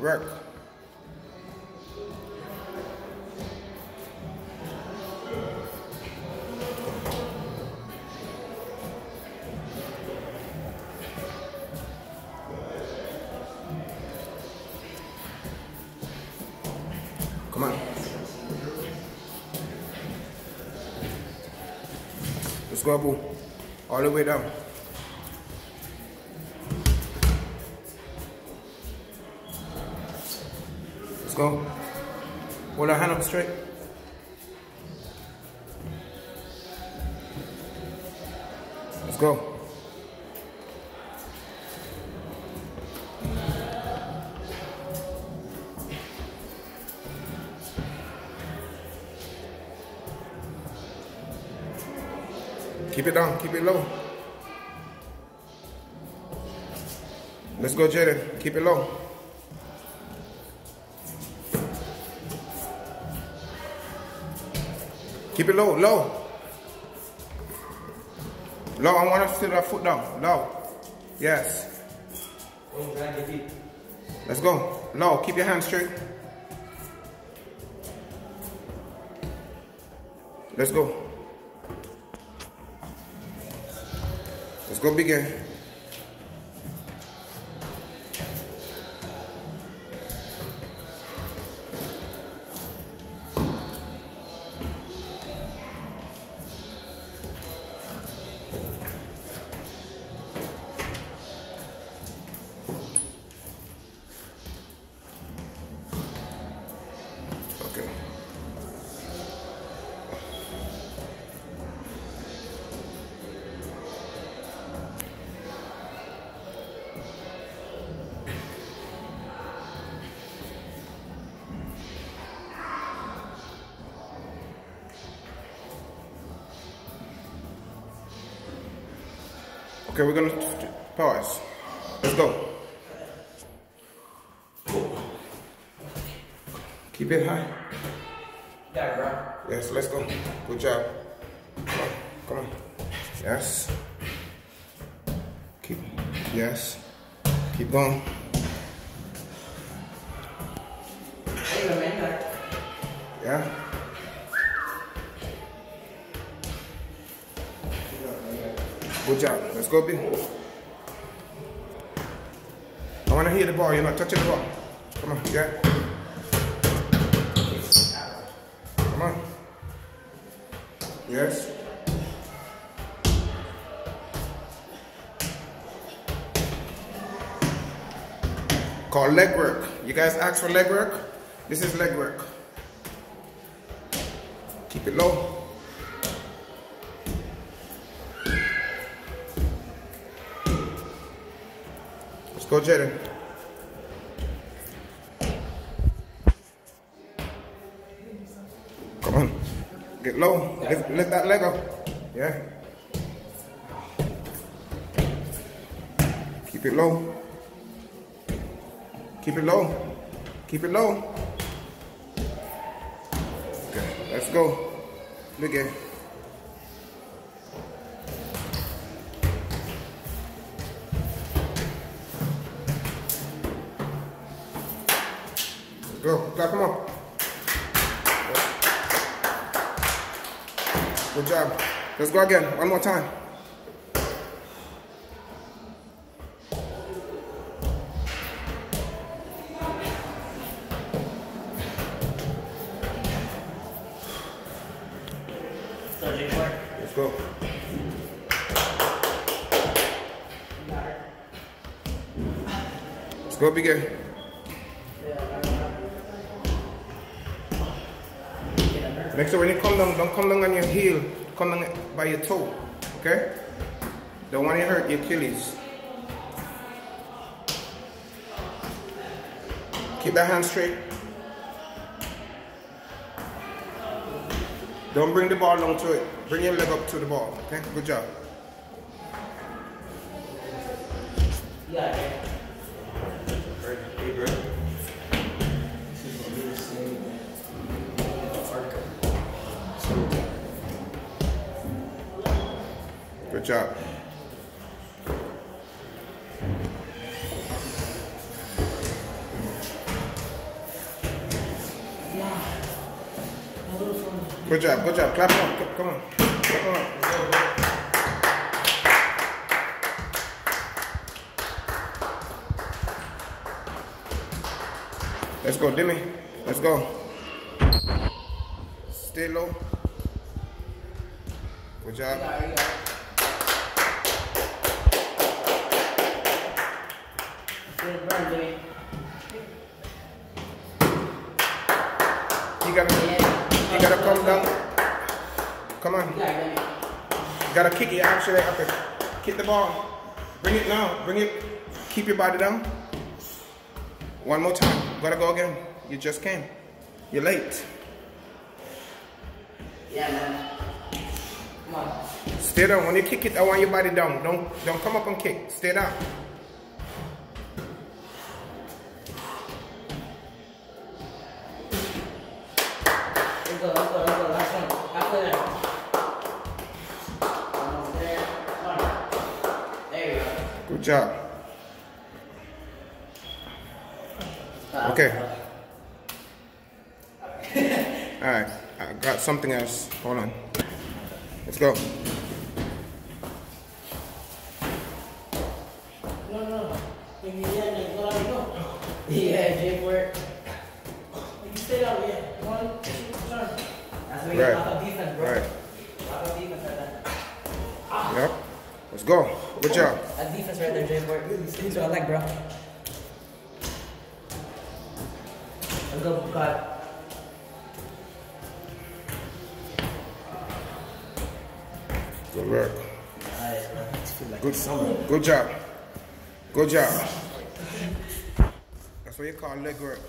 Work. Come on. Let's go, boo. All the way down. Go. Hold our hand up straight. Let's go. Keep it down, keep it low. Let's go, Jaden. Keep it low. Keep it low, low. Low, I want to sit that foot down. Low. Yes. Let's go. Low, keep your hands straight. Let's go. Let's go begin. Okay, we're gonna pause. Let's go. Keep it high. Yeah, bro. Yes, let's go. Good job. Come on, come on. Yes. Keep, yes. Keep going. Good job. Let's go, B. I want to hear the ball. You're not touching the ball. Come on, yeah. Come on. Yes. Called leg work. You guys ask for leg work? This is leg work. Keep it low. Go, Jaden. Come on. Get low. Lift, lift that leg up. Yeah. Keep it low. Keep it low. Keep it low. Okay, let's go. Look at. Let's go again. One more time. Let's go. Let's go begin. Make sure when you come down, don't come down on your heel, down by your toe. Okay? Don't want to hurt your Achilles. Keep that hand straight. Don't bring the ball down to it. Bring your leg up to the ball. Okay? Good job. Yeah. Good job. Good job, good job. Clap on, come, on. Clap on. Let's go, Demi. Let's go. Stay low. Good job. You gotta, Yeah. you gotta come down. Come on. You gotta kick it actually it. Kick the ball. Bring it now. Bring it. Keep your body down. One more time. Gotta go again. You just came. You're late. Yeah, man. Come on. Stay down. When you kick it, I want your body down. Don't don't come up and kick. Stay down. Job. Okay. All right. I got something else. Hold on. Let's go. No, no. If you did, then go down, go. Yeah, Jake, where? You stay down, yeah. One, two, turn. That's where you Right. lock up defense, bro. Right. Lock up defense right there. Yep. Let's go. Good job. That's defense right there, Jake, where? He's what I like, bro. Let's go, Bukad. Good work. Nice, bro. Good. Good job. Good job. That's what you call leg work.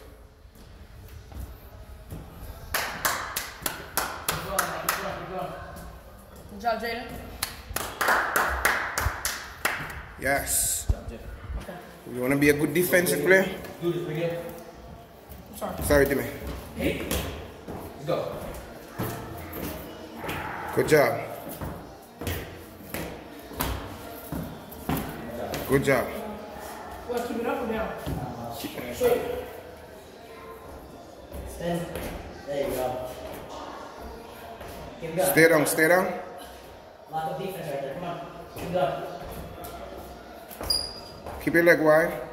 Keep going, man. Keep going, keep going. Good job, Jaden. Yes. Okay. You want to be a good defensive player? Do this, bring it. I'm sorry. Sorry, Timmy. Hey. Let's go. Good job. Good job. Well, keep it up or down? Straight. Spin. There you go. Keep going. Stay down, stay down. Lock up defense right there. Come on. Keep going. Keep your leg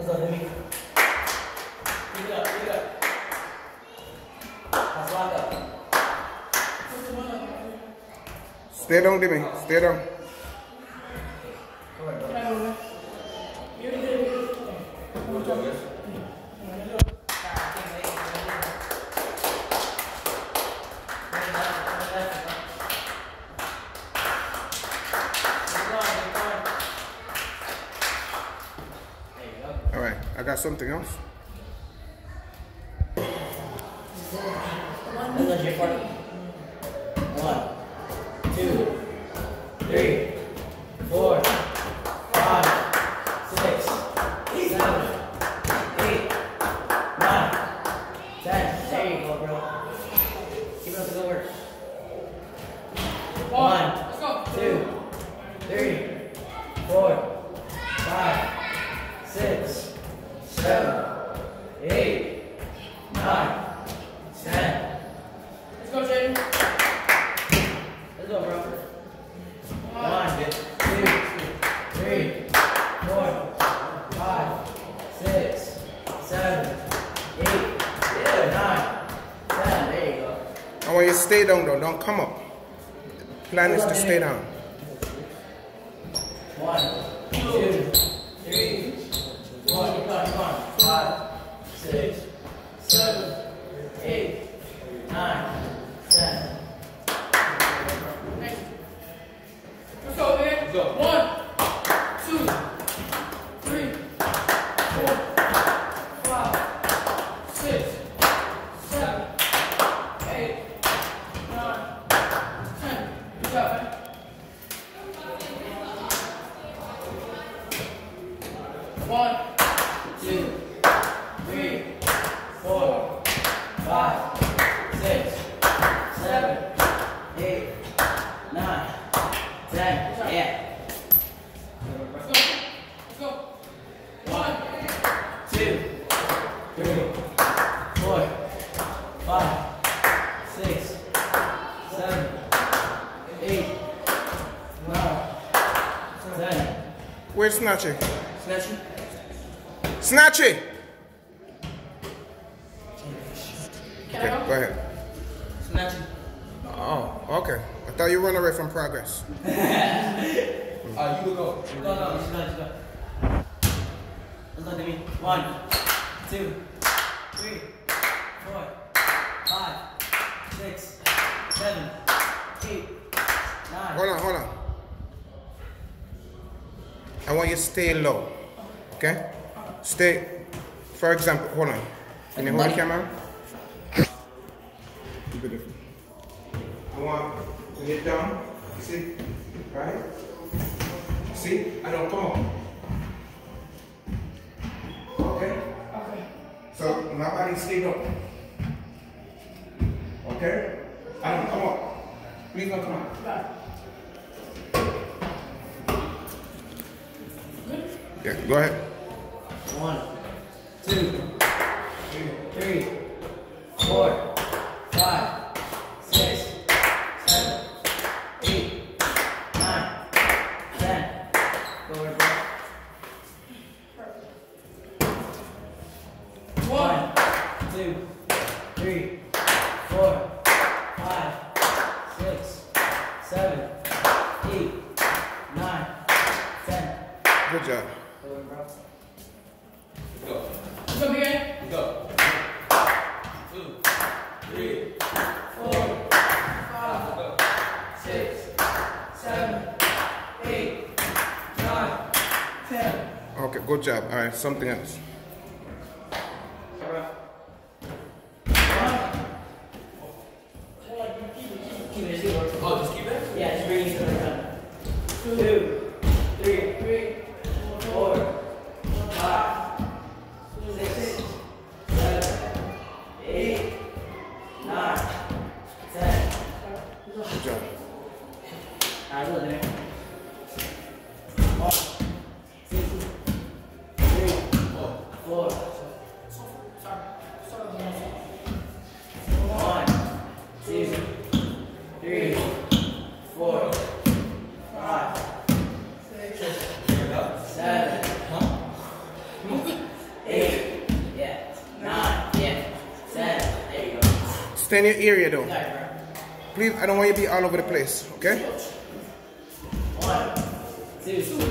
Let's go, Demi. Keep it up, keep it up. Let's lock up. Stay down, Timmy. Stay down. Come on, bro. Can I move it? You already did it. One more time. All right. I got something else. One, two, three, four, five, six, seven, eight, nine, ten. There you go, bro. Keep up the good work. One, Let's go. two, three, four, five, six, seven, eight, nine, ten. Let's go, Jaden. Let's go, bro. One, two, three, four, five, six, seven, eight, stay down though. Don't come up. Plan is to stay down. One, two, three, four. Five, six, seven, eight, nine, ten. Let's go, man. Go. One, two, three, four, five, six, seven, eight, nine, ten. Good job, man. One, two, three, four, five, six, seven, eight, nine, ten. Yeah. Let's go. Let's go. One, Two, three, four, five, six, seven, eight, nine, ten. Where's Snatchy? Snatchy. Snatchy! Okay, I go go? ahead. Snatchy. Oh, okay. I thought you were running away from progress. Uh, you go. Go, go, let's go, let's go. Let's look at me. One, two, three, four, five, six, seven, eight, nine. Hold on, hold on. I want you to stay low. Okay? Stay. For example, hold on. Can you hold camera? Beautiful. I want to get down. See? Right? See? I don't come up. Okay? Okay. So my body stay low. Okay? I don't come up. Please don't come up. Got it. Yeah, go ahead. One, two, three, four, five, six, seven, eight, nine, ten. Go over, bro. One, two, three, four, five, six, seven, eight, nine, ten. Good job. Go over, bro. Go. Let's go, begin. Go. Two, three, Four, five, go. six, seven, eight, nine, ten. Okay, good job. All right, something else. Keep it, Stay in your area though. Got it, bro. Please, I don't want you to be all over the place, okay? One, two,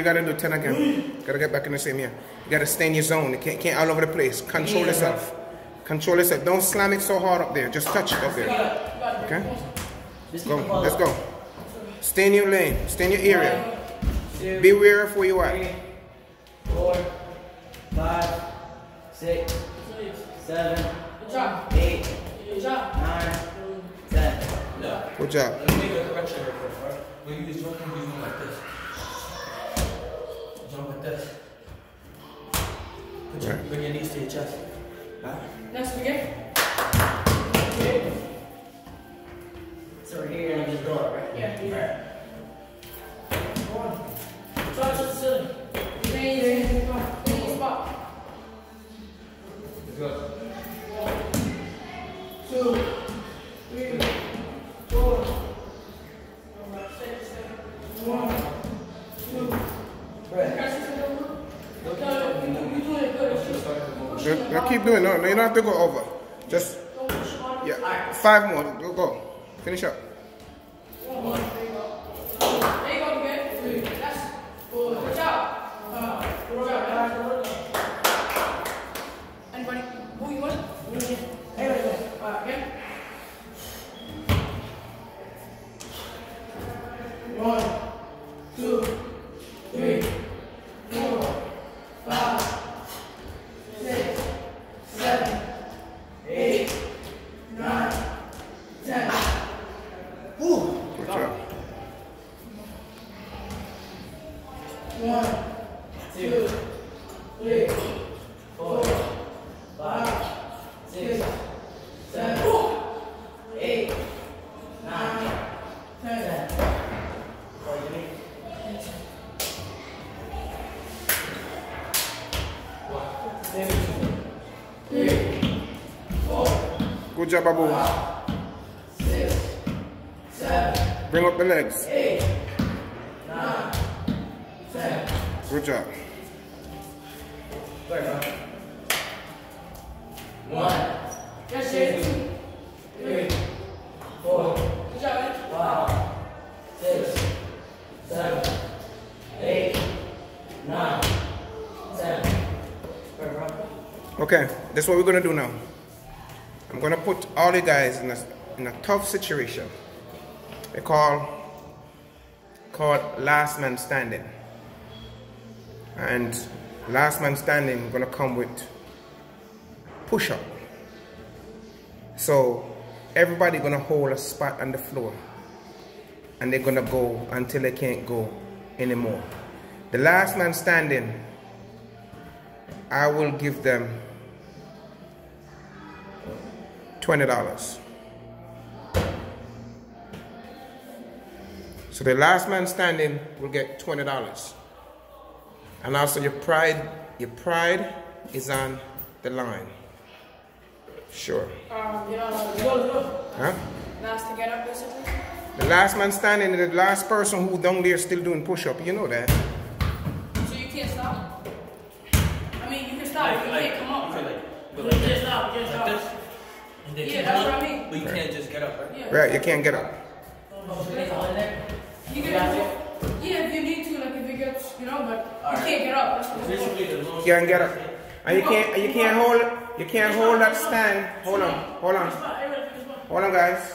you gotta do 10 again. Gotta get back in the same here. You gotta stay in your zone. You can't, can't all over the place. Control yourself. Control yourself. Don't slam it so hard up there. Just touch it up there. Okay? Just keep the Go. Let's go. Stay in your lane. Stay in your area. One, Be aware of where you are. three, four, five, six, seven, Good job. eight, Good job. nine, ten. No. Good job jump like this. Put your, right. Bring your knees to your chest. Right. Next we get. So we're here and just go up, right? Yeah. yeah. Doing. No, no, you don't have to go over. Just yeah, five more. Go, go. Finish up. There you go, good. That's good. Good job. Uh, good job. Anybody? Who you want? Hey, right there. All right, okay? One, two, three, four, five, six, seven, eight, nine, ten. Good job. One, two, three, four, five, six, seven, eight, nine, ten. Good job, Abu. Bring up the legs. Good job. Yes, yes. Three, four. Good job, man. Okay, that's what we're gonna do now. I'm gonna put all you guys in a in a tough situation. They call called last man standing. And last man standing gonna come with push up. So everybody gonna hold a spot on the floor and they're gonna go until they can't go anymore. The last man standing, I will give them twenty dollars. So the last man standing will get twenty dollars. And also your pride, your pride is on the line. Sure. Um, you know, let's go, let's go. Huh? Last to get up, basically. The last man standing is the last person who down there still doing push-up. You know that. So you can't stop? I mean, you can stop, but you can't come up. You right? like, go like this, like this, and then Yeah, that's going, what I mean. But you can't just get up, right? Yeah. Right, you can't get up. You can, yeah, if you need to, like if it gets, you know, but you can't get up. That's what it's for. Basically, the lowest. You can't get up. And you can't you can't hold you can't hold that stand. Hold on, hold on. Hold on guys.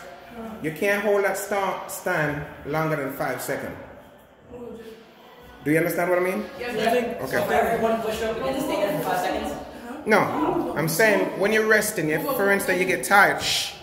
You can't hold that sta- stand longer than five seconds. Do you understand what I mean? Yes, Okay. So for every one push up, we can stay there for five seconds. No, I'm saying when you're resting, if for instance you get tired, shh,